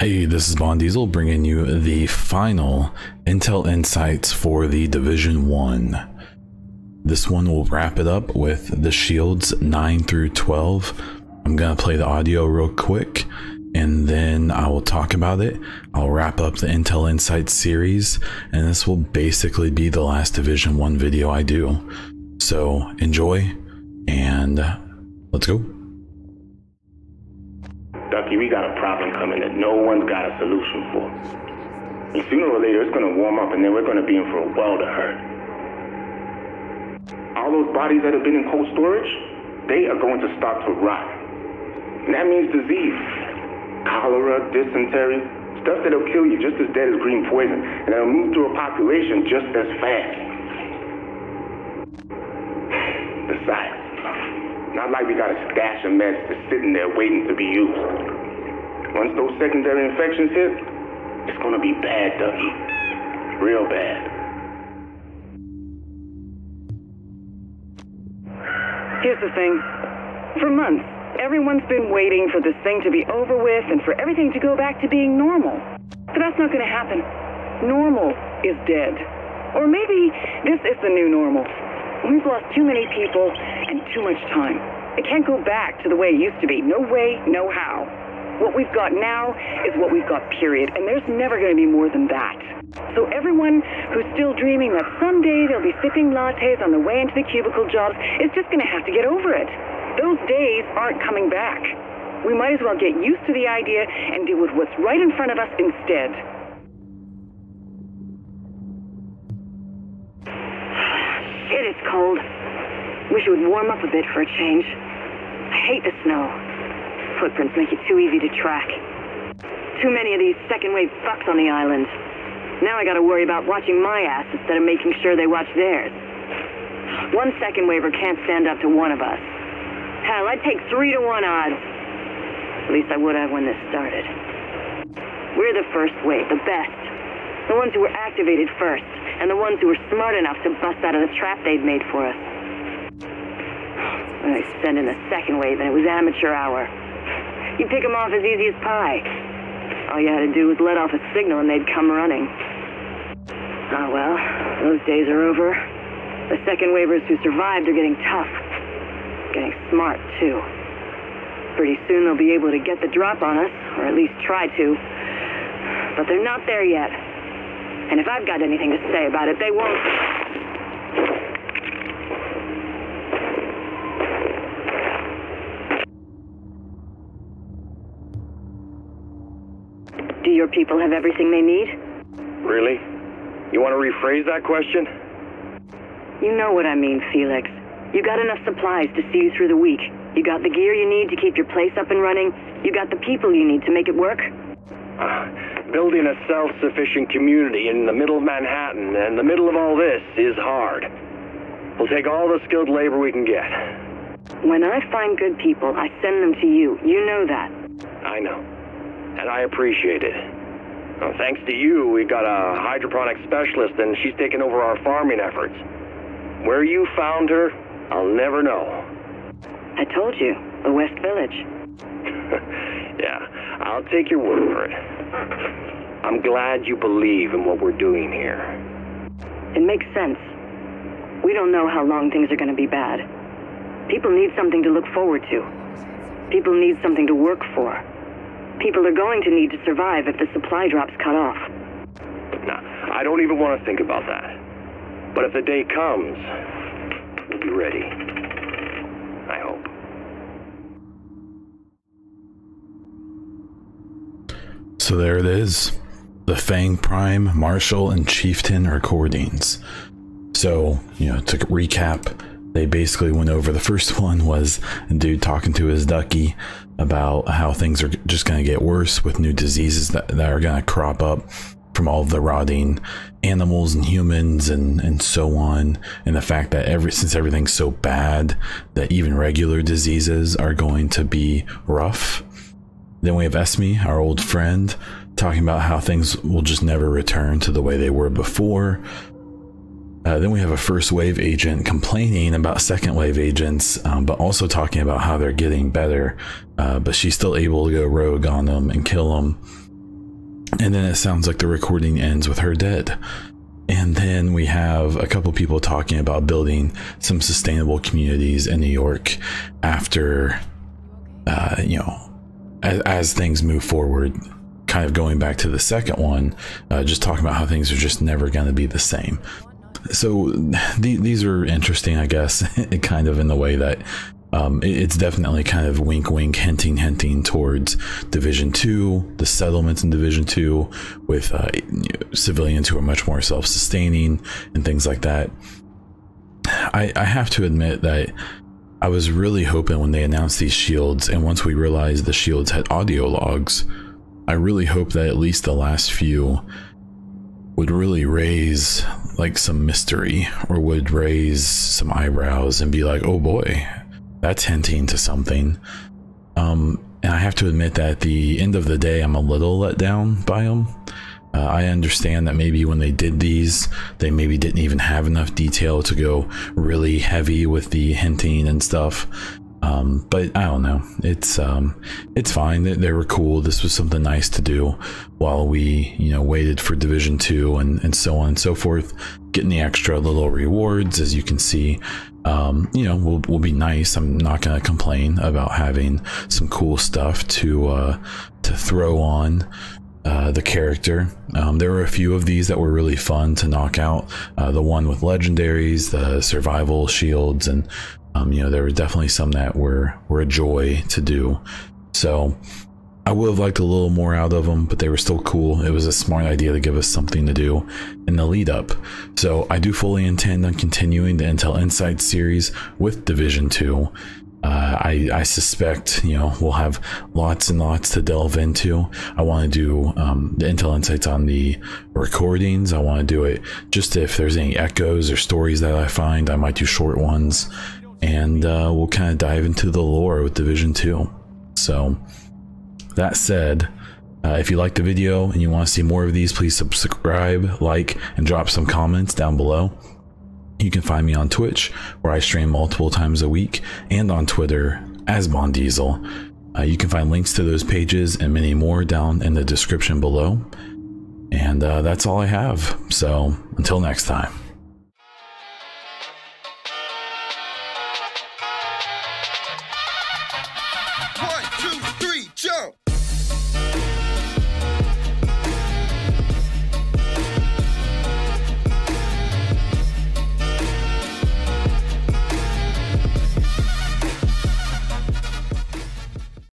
Hey, this is Baun Diesel bringing you the final Intel Insights for the Division 1. This one will wrap it up with the shields 9 through 12. I'm going to play the audio real quick and then I will talk about it. I'll wrap up the Intel Insights series and this will basically be the last Division 1 video I do. So enjoy and let's go. Ducky, we got a problem coming that no one's got a solution for. And sooner or later, it's gonna warm up and then we're gonna be in for a world of hurt. All those bodies that have been in cold storage, they are going to start to rot. And that means disease. Cholera, dysentery, stuff that'll kill you just as dead as green poison, and that'll move through a population just as fast. Besides, not like we got a stash of meds just sitting there waiting to be used. Once those secondary infections hit, it's gonna be bad, Dougie. Real bad. Here's the thing. For months, everyone's been waiting for this thing to be over with and for everything to go back to being normal. But that's not gonna happen. Normal is dead. Or maybe this is the new normal. We've lost too many people and too much time. It can't go back to the way it used to be. No way, no how. What we've got now is what we've got, period. And there's never going to be more than that. So everyone who's still dreaming that someday they'll be sipping lattes on the way into the cubicle jobs is just going to have to get over it. Those days aren't coming back. We might as well get used to the idea and deal with what's right in front of us instead. It is cold. Wish it would warm up a bit for a change. I hate the snow. Footprints make it too easy to track. Too many of these second wave fucks on the island. Now I gotta worry about watching my ass instead of making sure they watch theirs. One second waver can't stand up to one of us. Hell, I'd take three to one odds. At least I would have when this started. We're the first wave, the best. The ones who were activated first, and the ones who were smart enough to bust out of the trap they'd made for us. I sent in the second wave, and it was amateur hour. You pick them off as easy as pie. All you had to do was let off a signal and they'd come running. Oh well, those days are over. The second wavers who survived are getting tough. Getting smart, too. Pretty soon they'll be able to get the drop on us, or at least try to. But they're not there yet. And if I've got anything to say about it, they won't. Do your people have everything they need? Really? You want to rephrase that question? You know what I mean, Felix. You got enough supplies to see you through the week. You got the gear you need to keep your place up and running. You got the people you need to make it work. Uh, building a self-sufficient community in the middle of Manhattan and the middle of all this is hard. We'll take all the skilled labor we can get. When I find good people, I send them to you. You know that. I know. And I appreciate it. Thanks to you, we've got a hydroponic specialist and she's taken over our farming efforts. Where you found her, I'll never know. I told you, the West Village. yeah, I'll take your word for it. I'm glad you believe in what we're doing here. It makes sense. We don't know how long things are going to be bad. People need something to look forward to. People need something to work for. People are going to need to survive if the supply drops cut off. Nah, I don't even want to think about that. But if the day comes, we'll be ready. I hope. So there it is. The Fang Prime, Marshall, and Chieftain recordings. So, you know, to recap, they basically went over the first one was a dude talking to his ducky about how things are just going to get worse with new diseases that, that are going to crop up from all the rotting animals and humans and and so on and the fact that every since everything's so bad that even regular diseases are going to be rough then we have Esme, our old friend, talking about how things will just never return to the way they were before. Uh, then we have a first wave agent complaining about second wave agents, um, but also talking about how they're getting better. Uh, but she's still able to go rogue on them and kill them. And then it sounds like the recording ends with her dead. And then we have a couple people talking about building some sustainable communities in New York after, uh, you know, as, as, things move forward. Kind of going back to the second one, uh, just talking about how things are just never going to be the same. So th- these are interesting, I guess, kind of in the way that um, it's definitely kind of wink, wink, hinting, hinting towards Division Two, the settlements in Division Two, with uh, civilians who are much more self-sustaining and things like that. I, I have to admit that I was really hoping when they announced these shields, and once we realized the shields had audio logs, I really hope that at least the last few would really raise like some mystery or would raise some eyebrows and be like, oh boy, that's hinting to something. Um, and I have to admit that at the end of the day, I'm a little let down by them. Uh, I understand that maybe when they did these, they maybe didn't even have enough detail to go really heavy with the hinting and stuff. Um, but I don't know. It's um, it's fine. They, they, were cool. This was something nice to do while we, you know, waited for Division Two and and so on and so forth. Getting the extra little rewards, as you can see, um, you know, will will be nice. I'm not going to complain about having some cool stuff to uh, to throw on uh, the character. Um, there were a few of these that were really fun to knock out. Uh, the one with legendaries, the survival shields, and um, you know, there were definitely some that were were a joy to do. So I would have liked a little more out of them, but they were still cool. It was a smart idea to give us something to do in the lead up. So I do fully intend on continuing the Intel Insights series with Division 2. Uh, I, I, suspect you know we'll have lots and lots to delve into. I want to do um, the Intel Insights on the recordings. I want to do it just if there's any echoes or stories that I find. I might do short ones and uh, we'll kind of dive into the lore with Division 2. So, that said, uh, if you liked the video and you want to see more of these, please subscribe, like, and drop some comments down below. You can find me on Twitch, where I stream multiple times a week, and on Twitter as Baun Diesel. Uh, you can find links to those pages and many more down in the description below. And uh, that's all I have. So, until next time.